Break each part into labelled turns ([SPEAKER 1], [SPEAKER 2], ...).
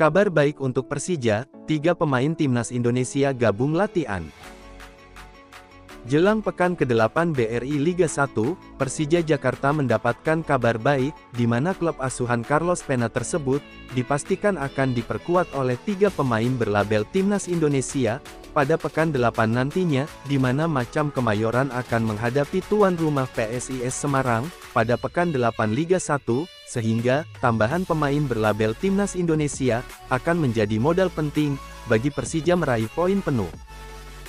[SPEAKER 1] Kabar baik untuk Persija, tiga pemain timnas Indonesia gabung latihan. Jelang pekan ke-8 BRI Liga 1, Persija Jakarta mendapatkan kabar baik, di mana klub asuhan Carlos Pena tersebut, dipastikan akan diperkuat oleh tiga pemain berlabel Timnas Indonesia, pada pekan 8 nantinya, di mana Macam Kemayoran akan menghadapi tuan rumah PSIS Semarang, pada pekan 8 Liga 1, sehingga, tambahan pemain berlabel Timnas Indonesia, akan menjadi modal penting, bagi Persija meraih poin penuh.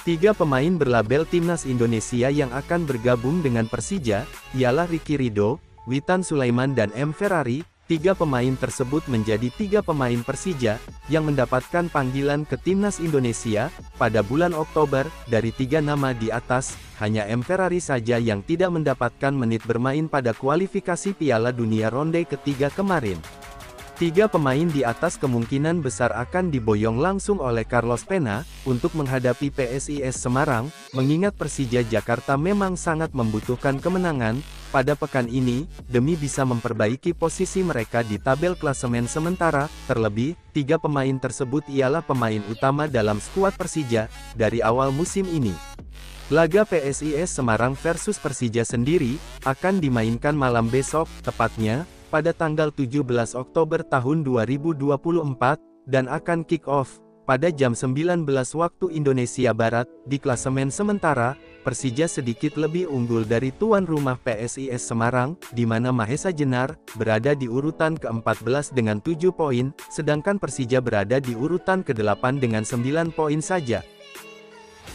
[SPEAKER 1] Tiga pemain berlabel Timnas Indonesia yang akan bergabung dengan Persija, ialah Ricky Rido, Witan Sulaiman dan M. Ferrari, tiga pemain tersebut menjadi tiga pemain Persija, yang mendapatkan panggilan ke Timnas Indonesia, pada bulan Oktober, dari tiga nama di atas, hanya M. Ferrari saja yang tidak mendapatkan menit bermain pada kualifikasi Piala Dunia ronde ketiga kemarin. Tiga pemain di atas kemungkinan besar akan diboyong langsung oleh Carlos Pena, untuk menghadapi PSIS Semarang, mengingat Persija Jakarta memang sangat membutuhkan kemenangan, pada pekan ini, demi bisa memperbaiki posisi mereka di tabel klasemen sementara, terlebih, tiga pemain tersebut ialah pemain utama dalam skuad Persija, dari awal musim ini. Laga PSIS Semarang versus Persija sendiri, akan dimainkan malam besok, tepatnya, pada tanggal 17 Oktober tahun 2024, dan akan kick-off, pada jam 19 waktu Indonesia Barat, di klasemen sementara, Persija sedikit lebih unggul dari tuan rumah PSIS Semarang, di mana Mahesa Jenar, berada di urutan ke-14 dengan 7 poin, sedangkan Persija berada di urutan ke-8 dengan 9 poin saja.